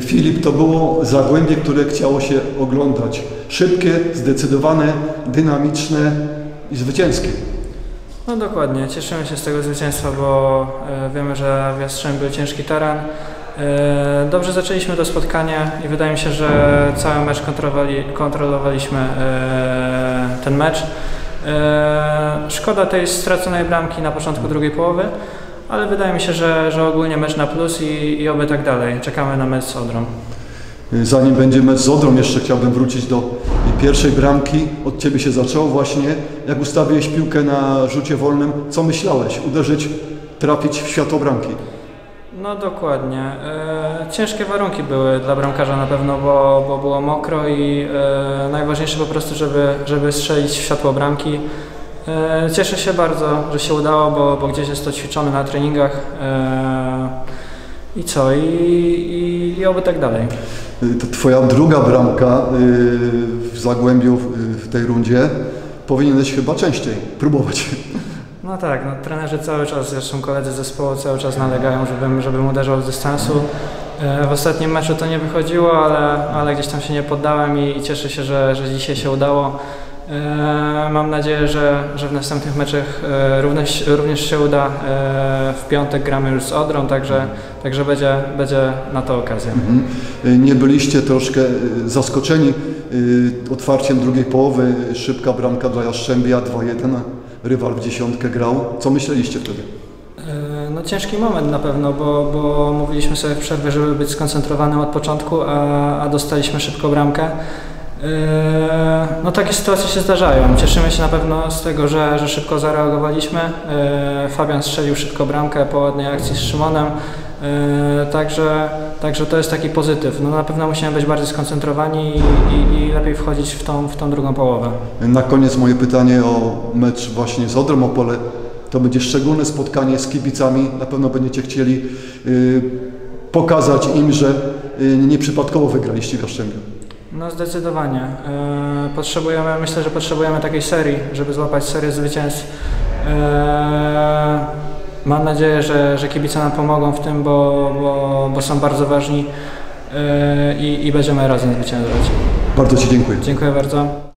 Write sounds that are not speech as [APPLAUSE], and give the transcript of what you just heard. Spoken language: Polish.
Filip, to było zagłębie, które chciało się oglądać. Szybkie, zdecydowane, dynamiczne i zwycięskie. No dokładnie, cieszymy się z tego zwycięstwa, bo e, wiemy, że w Jastrzębiu ciężki teren. E, Dobrze zaczęliśmy to spotkanie i wydaje mi się, że cały mecz kontrolowali, kontrolowaliśmy e, ten mecz. Szkoda tej straconej bramki na początku drugiej połowy, ale wydaje mi się, że, że ogólnie mecz na plus i, i oby tak dalej. Czekamy na mecz z Odrą. Zanim będzie mecz z Odrą, jeszcze chciałbym wrócić do pierwszej bramki. Od Ciebie się zaczęło właśnie. Jak ustawiłeś piłkę na rzucie wolnym, co myślałeś? Uderzyć, trafić w światło bramki. No dokładnie. E, ciężkie warunki były dla bramkarza na pewno, bo, bo było mokro i e, najważniejsze po prostu, żeby, żeby strzelić w światło bramki. E, cieszę się bardzo, że się udało, bo, bo gdzieś jest to ćwiczone na treningach. E, I co? I, i, I oby tak dalej. To Twoja druga bramka y, w Zagłębiu w- tej rundzie. Powinieneś chyba częściej próbować. [LAUGHS] No tak, no, trenerzy cały czas, zresztą koledzy zespołu cały czas nalegają, żebym, żebym uderzał z dystansu. E, W ostatnim meczu to nie wychodziło, ale, ale gdzieś tam się nie poddałem i, i cieszę się, że, że dzisiaj się udało. E, Mam nadzieję, że, że w następnych meczach e, również, również się uda. E, W piątek gramy już z Odrą, także, także będzie, będzie na to okazja. Mhm. Nie byliście troszkę zaskoczeni otwarciem drugiej połowy. Szybka bramka dla Jastrzębia 2-1. Rywal w dziesiątkę grał. Co myśleliście wtedy? No ciężki moment na pewno, bo, bo mówiliśmy sobie w przerwie, żeby być skoncentrowanym od początku, a, a dostaliśmy szybko bramkę. E, No takie sytuacje się zdarzają. Cieszymy się na pewno z tego, że, że szybko zareagowaliśmy. E, Fabian strzelił szybko bramkę po ładnej akcji z Szymonem. E, Także, także to jest taki pozytyw. No na pewno musimy być bardziej skoncentrowani i, i, i lepiej wchodzić w tą, w tą drugą połowę. Na koniec moje pytanie o mecz właśnie z Odrą Opole. To będzie szczególne spotkanie z kibicami. Na pewno będziecie chcieli y, pokazać im, że y, nieprzypadkowo wygraliście w Jastrzębiu. No zdecydowanie. E, Potrzebujemy, myślę, że potrzebujemy takiej serii, żeby złapać serię zwycięstw. E, Mam nadzieję, że, że kibice nam pomogą w tym, bo, bo, bo są bardzo ważni e, i, i będziemy razem zwyciężać. Bardzo Ci dziękuję. Dziękuję bardzo.